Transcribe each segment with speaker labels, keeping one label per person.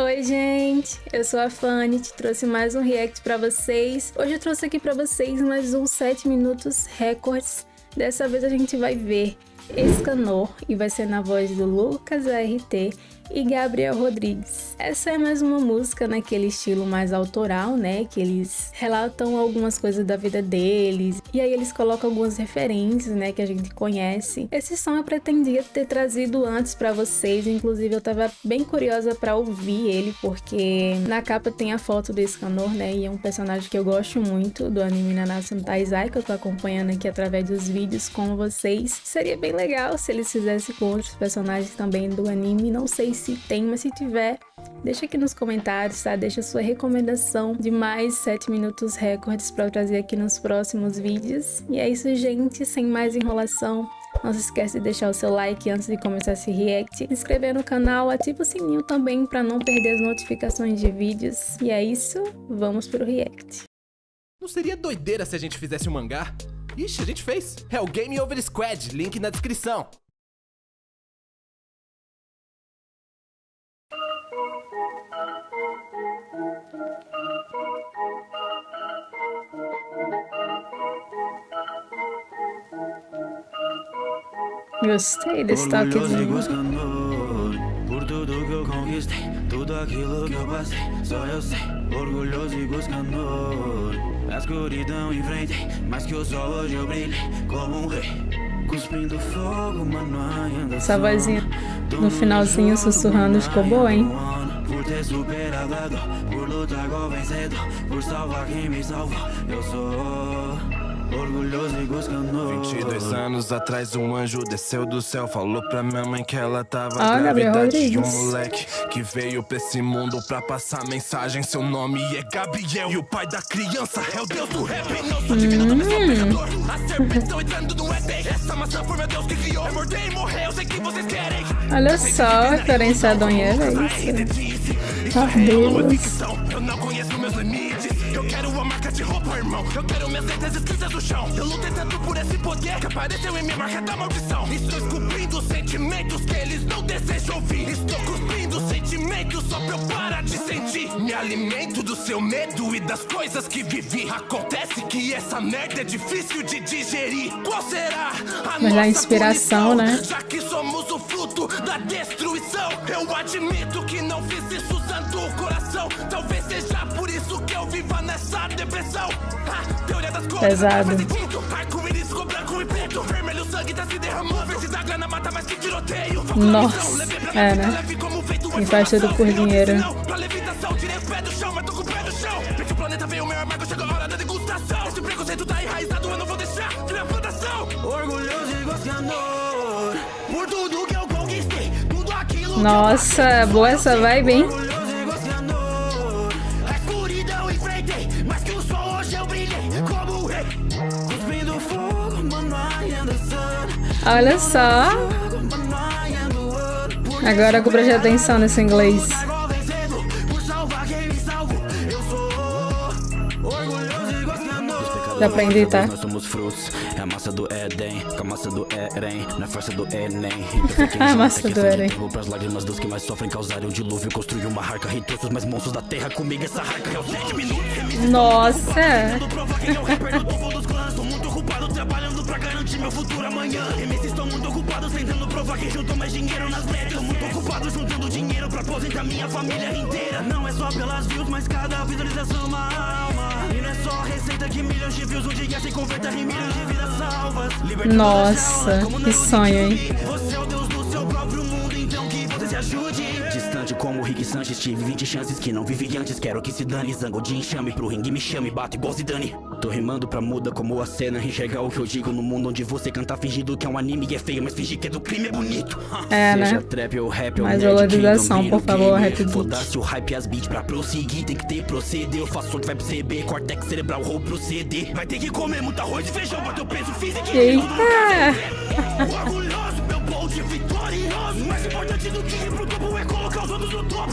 Speaker 1: Oi, gente! Eu sou a Fanny, te trouxe mais um react para vocês. Hoje eu trouxe aqui para vocês mais um 7 minutos records. Dessa vez a gente vai ver Escanor e vai ser na voz do Lucas ART e Gabriel Rodrigues. Essa é mais uma música naquele estilo mais autoral, né? Que eles relatam algumas coisas da vida deles e aí eles colocam algumas referências, né? Que a gente conhece. Esse som eu pretendia ter trazido antes para vocês, inclusive eu tava bem curiosa para ouvir ele porque na capa tem a foto do Escanor, né? E é um personagem que eu gosto muito do anime Nanatsu no Taizai, que eu tô acompanhando aqui através dos vídeos com vocês. Seria bem legal se eles fizessem com outros personagens também do anime, não sei se tem, mas se tiver, deixa aqui nos comentários, tá? Deixa sua recomendação de mais 7 minutos recordes para eu trazer aqui nos próximos vídeos. E é isso, gente, sem mais enrolação. Não se esquece de deixar o seu like antes de começar esse react, se inscrever no canal, ativa o sininho também para não perder as notificações de vídeos. E é isso, vamos pro react.
Speaker 2: Não seria doideira se a gente fizesse um mangá? Ixi, a gente fez. É o Game Over Squad, link na descrição.
Speaker 1: Gostei desse toquezinho.
Speaker 3: Por tudo que eu conquistei, tudo aquilo que eu passei, só eu sei, orgulhoso e buscando. A escuridão enfrentei, mas que o sol hoje eu brilhei como um rei. Cuspindo fogo, mano, ainda
Speaker 1: Essa vozinha no finalzinho sussurrando ficou boa, hein?
Speaker 3: Por ter superado a dor, por lutar igual vencedor, por salvar quem me salvou, eu sou. Orgulhoso e buscando
Speaker 2: 22 anos atrás um anjo desceu do céu Falou pra minha mãe que ela tava
Speaker 1: Ah,
Speaker 2: grávida de um moleque Que veio pra esse mundo pra passar mensagem. Seu nome é Gabriel E o pai da criança é o deus do rap. Não sou divino, também sou pecador A serpentão entrando no Éden Essa maçã foi meu deus que criou. É morder e morrer, eu sei que vocês querem.
Speaker 1: Olha só, referência a Donheva, é isso. Meu Deus.
Speaker 2: Eu não conheço meus limites. Eu quero uma marca de roupa, irmão. Eu quero minhas letras escritas no chão. Eu lutei tanto por esse poder que apareceu em minha marca da maldição. Estou esculpindo sentimentos que eles não desejam ouvir. Estou cuspindo sentimentos só pra eu parar de sentir. Me alimento do seu medo e das coisas que vivi. Acontece que essa merda é difícil de digerir. Qual será a
Speaker 1: Mas a
Speaker 2: nossa
Speaker 1: inspiração,
Speaker 2: punição?
Speaker 1: né?
Speaker 2: Já que somos o fruto da destruição, eu admito que não fiz isso usando o coração. Eu viva nessa depressão. Ah, teoria das cores,
Speaker 1: Pesado.
Speaker 2: Arco-íris ficou branco e preto. Vermelho, sangue tá se derramando. Verde da grana mata mais que tiroteio. Foco na
Speaker 1: Nossa,
Speaker 2: missão, levei pra
Speaker 1: é, né?
Speaker 2: leve como vento,
Speaker 1: E faz tudo por dinheiro.
Speaker 2: Pra levitação, tirei os pés do chão, mas tô com o pé no chão. Esse planeta veio meu amargo, chegou a hora da degustação. Esse preconceito tá enraizado, eu não vou deixar de minha plantação.
Speaker 3: Orgulhoso e buscador Por tudo que eu conquistei Tudo aquilo
Speaker 1: Nossa, boa essa vibe, hein? Olha só. Agora com preste atenção nesse inglês. Dá pra editar.
Speaker 3: Nós somos frutos, é a massa do Éden, com a massa do Eren, na força do Enem.
Speaker 1: A massa do Eren.
Speaker 3: Para as lágrimas dos que mais sofrem causarem o dilúvio, construir uma retorço os mais monstros da terra comigo. Essa é o 7 minutos.
Speaker 1: Nossa.
Speaker 3: É trabalhando pra garantir meu futuro amanhã. MCs estão muito ocupados tentando provar que juntou mais dinheiro nas letras. Muito ocupado juntando dinheiro pra aposentar minha família inteira. Não é só pelas views, mas cada visualização uma alma. E não é só receita que milhões de views um dia se converta em milhões de vidas salvas.
Speaker 1: Nossa, que
Speaker 3: não
Speaker 1: sonho, hein?
Speaker 3: Ajude. Distante como Rick Sanchez, tive 20 chances que não vivi antes. Quero que se dane, zango de enxame pro ringue me chame, bato igual Zidane. Tô rimando pra muda como a cena, enxergar o que eu digo no mundo onde você canta fingindo que é um anime e é feio, mas fingir que é do crime é bonito.
Speaker 1: É, né?
Speaker 3: Seja trap ou rap ou
Speaker 1: Mais
Speaker 3: nerd,
Speaker 1: valorização,
Speaker 3: quem
Speaker 1: por
Speaker 3: domina o
Speaker 1: favor, rap beat.
Speaker 3: Foda-se o hype e as beats pra prosseguir, tem que ter proceder. Eu faço som que vai pro CB, cortex cerebral, vou proceder. Vai ter que comer muito arroz e feijão pra teu peso físico.
Speaker 1: Eita!
Speaker 3: Orgulhoso,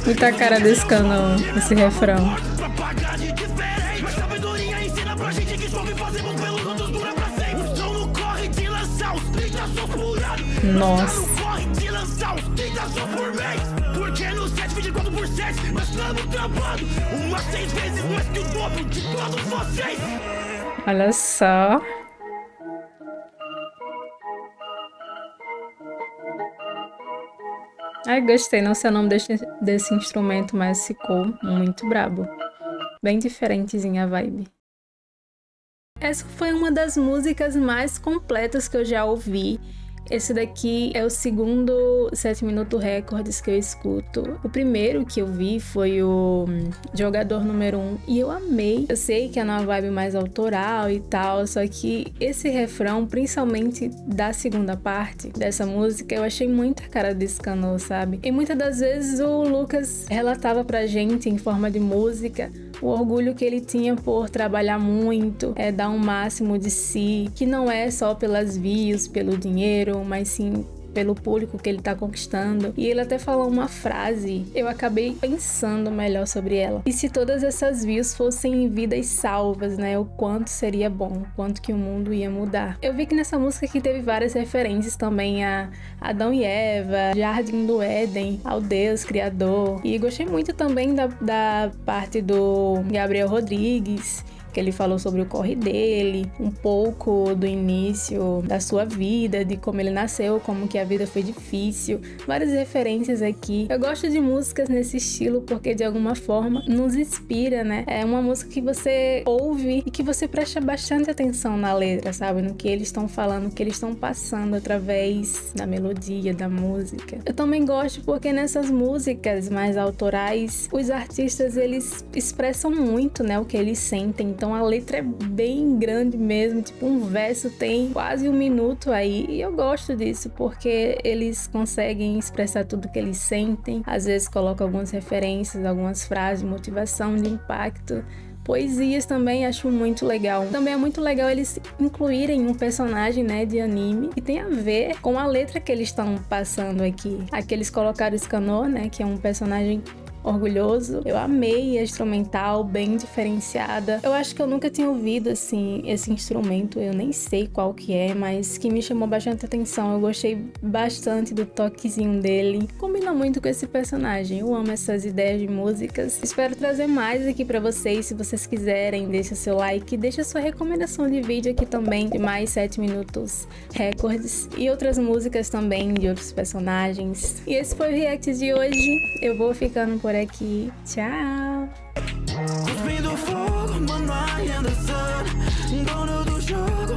Speaker 1: Muita cara desse canal, esse refrão.
Speaker 3: Pra pagar de diferente. Mas sabedoria ensina pra gente que chove fazemos pelos outros dura pra sempre. Estão no corre de lançar os 30 sons por ano.
Speaker 1: Nossa.
Speaker 3: Estão no
Speaker 1: Ai, gostei, não sei o nome desse, desse instrumento, mas ficou muito brabo. Bem diferentezinha a vibe. Essa foi uma das músicas mais completas que eu já ouvi esse daqui é o segundo 7 Minuto Records que eu escuto. O primeiro que eu vi foi o hum, Jogador Número 1 um, e eu amei. Eu sei que é uma vibe mais autoral e tal, só que esse refrão, principalmente da segunda parte dessa música, eu achei muito a cara desse canô, sabe? E muitas das vezes o Lucas relatava pra gente em forma de música o orgulho que ele tinha por trabalhar muito, é dar um máximo de si, que não é só pelas views, pelo dinheiro, mas sim pelo público que ele tá conquistando. E ele até falou uma frase, eu acabei pensando melhor sobre ela. E se todas essas views fossem vidas salvas, né? O quanto seria bom, o quanto que o mundo ia mudar. Eu vi que nessa música aqui teve várias referências também a Adão e Eva, Jardim do Éden, ao Deus Criador. E gostei muito também da, da parte do Gabriel Rodrigues que ele falou sobre o corre dele, um pouco do início da sua vida, de como ele nasceu, como que a vida foi difícil, várias referências aqui. Eu gosto de músicas nesse estilo porque de alguma forma nos inspira, né? É uma música que você ouve e que você presta bastante atenção na letra, sabe? No que eles estão falando, o que eles estão passando através da melodia, da música. Eu também gosto porque nessas músicas mais autorais, os artistas eles expressam muito, né, o que eles sentem. Então então a letra é bem grande mesmo, tipo um verso tem quase um minuto aí. E eu gosto disso porque eles conseguem expressar tudo que eles sentem. Às vezes colocam algumas referências, algumas frases de motivação, de impacto. Poesias também acho muito legal. Também é muito legal eles incluírem um personagem, né, de anime que tem a ver com a letra que eles estão passando aqui. Aqui eles colocaram o Scanor, né, que é um personagem orgulhoso. Eu amei a instrumental, bem diferenciada. Eu acho que eu nunca tinha ouvido assim esse instrumento, eu nem sei qual que é, mas que me chamou bastante atenção. Eu gostei bastante do toquezinho dele. Combina muito com esse personagem. Eu amo essas ideias de músicas. Espero trazer mais aqui para vocês. Se vocês quiserem, deixa seu like, deixa sua recomendação de vídeo aqui também de mais 7 minutos recordes e outras músicas também de outros personagens. E esse foi o react de hoje. Eu vou ficando por por aqui. Tchau! Fogo, do jogo,